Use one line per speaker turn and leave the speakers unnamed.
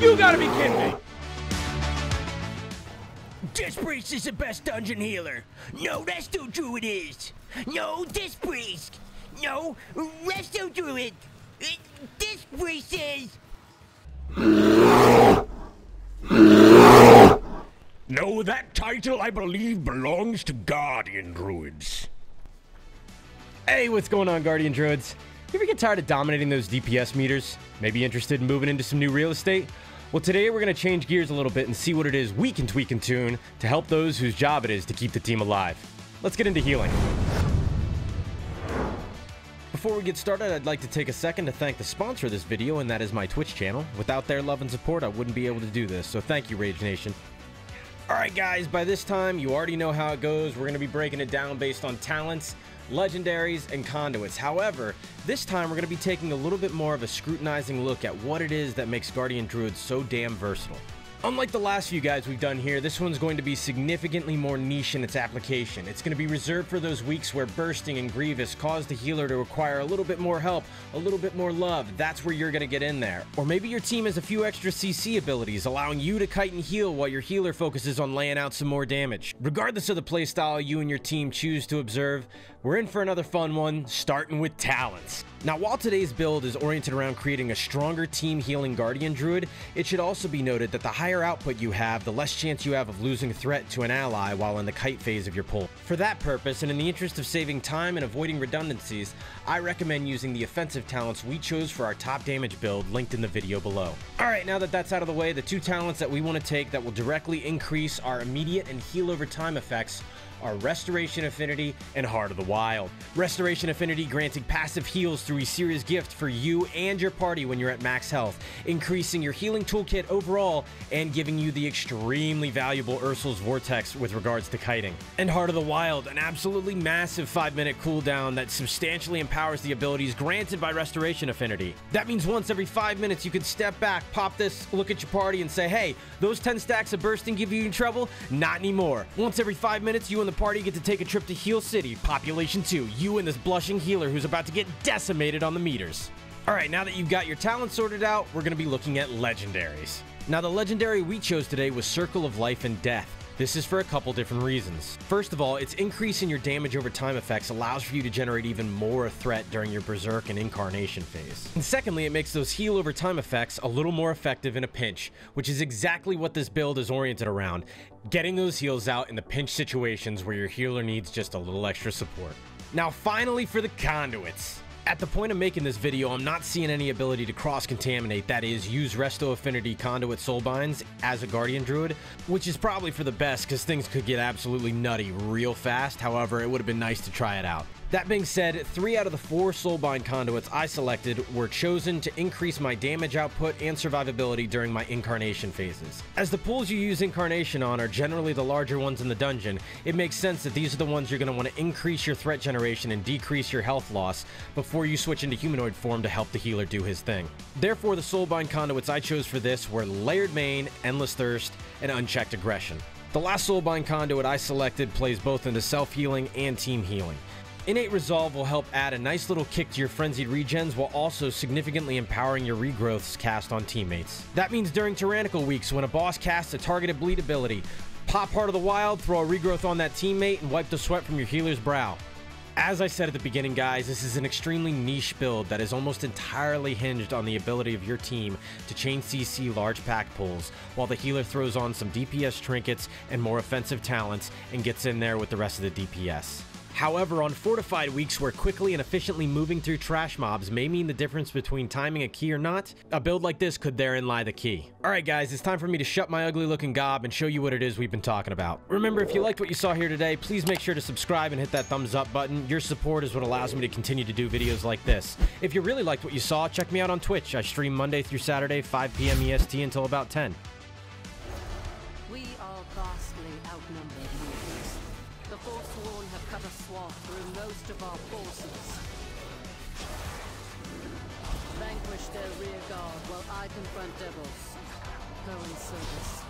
You gotta be kidding me!
This priest is the best dungeon healer. No, that's Resto Druid is. No, this priest. No, Resto Druid. Uh, This priest is.
No, that title I believe belongs to Guardian Druids.
Hey, what's going on, Guardian Druids? You ever get tired of dominating those DPS meters? Maybe interested in moving into some new real estate? Well, today we're going to change gears a little bit and see what it is we can tweak and tune to help those whose job it is to keep the team alive. Let's get into healing. Before we get started, I'd like to take a second to thank the sponsor of this video, and that is my Twitch channel. Without their love and support, I wouldn't be able to do this, so thank you, Rage Nation. Alright guys, by this time, you already know how it goes. We're going to be breaking it down based on talents, legendaries, and conduits. However, this time we're going to be taking a little bit more of a scrutinizing look at what it is that makes Guardian Druid so damn versatile. Unlike the last few guides we've done here, this one's going to be significantly more niche in its application. It's going to be reserved for those weeks where bursting and grievous cause the healer to require a little bit more help, a little bit more love. That's where you're going to get in there. Or maybe your team has a few extra CC abilities, allowing you to kite and heal while your healer focuses on laying out some more damage. Regardless of the playstyle you and your team choose to observe, we're in for another fun one, starting with talents. Now, while today's build is oriented around creating a stronger team healing Guardian Druid, it should also be noted that the higher output you have, the less chance you have of losing threat to an ally while in the kite phase of your pull. For that purpose, and in the interest of saving time and avoiding redundancies, I recommend using the offensive talents we chose for our top damage build linked in the video below. Alright, now that that's out of the way, the two talents that we want to take that will directly increase our immediate and heal over time effects are Restoration Affinity and Heart of the Wild. Restoration Affinity granting passive heals through Ysera's gift for you and your party when you're at max health, increasing your healing toolkit overall and giving you the extremely valuable Ursol's Vortex with regards to kiting. And Heart of the Wild, an absolutely massive 5 minute cooldown that substantially empowers the abilities granted by Restoration Affinity. That means once every 5 minutes you can step back, pop this, look at your party and say, hey, those 10 stacks of bursting give you trouble? Not anymore. Once every 5 minutes you the party get to take a trip to Heal City, Population 2, you and this blushing healer who's about to get decimated on the meters. Alright, now that you've got your talents sorted out, we're going to be looking at legendaries. Now, the legendary we chose today was Circle of Life and Death. This is for a couple different reasons. First of all, its increase in your damage over time effects allows for you to generate even more threat during your Berserk and Incarnation phase. And secondly, it makes those heal over time effects a little more effective in a pinch, which is exactly what this build is oriented around, getting those heals out in the pinch situations where your healer needs just a little extra support. Now finally for the conduits. At the point of making this video, I'm not seeing any ability to cross-contaminate, that is, use Resto Affinity Conduit Soulbinds as a Guardian Druid, which is probably for the best because things could get absolutely nutty real fast, however, it would have been nice to try it out. That being said, three out of the four Soulbind conduits I selected were chosen to increase my damage output and survivability during my incarnation phases. As the pools you use incarnation on are generally the larger ones in the dungeon, it makes sense that these are the ones you're going to want to increase your threat generation and decrease your health loss before you switch into humanoid form to help the healer do his thing. Therefore, the Soulbind conduits I chose for this were Layered Mane, Endless Thirst, and Unchecked Aggression. The last Soulbind conduit I selected plays both into self-healing and team healing. Innate Resolve will help add a nice little kick to your frenzied regens while also significantly empowering your regrowths cast on teammates. That means during Tyrannical weeks, when a boss casts a targeted bleed ability, pop Heart of the Wild, throw a regrowth on that teammate, and wipe the sweat from your healer's brow. As I said at the beginning, guys, this is an extremely niche build that is almost entirely hinged on the ability of your team to chain CC large pack pulls, while the healer throws on some DPS trinkets and more offensive talents and gets in there with the rest of the DPS. However, on fortified weeks where quickly and efficiently moving through trash mobs may mean the difference between timing a key or not, a build like this could therein lie the key. Alright guys, it's time for me to shut my ugly looking gob and show you what it is we've been talking about. Remember, if you liked what you saw here today, please make sure to subscribe and hit that thumbs up button. Your support is what allows me to continue to do videos like this. If you really liked what you saw, check me out on Twitch. I stream Monday through Saturday, 5 p.m. EST until about 10.
We are vastly outnumbered. The Forsworn have cut a swath through most of our forces. Vanquish their rear guard while I confront Devos. Go in service.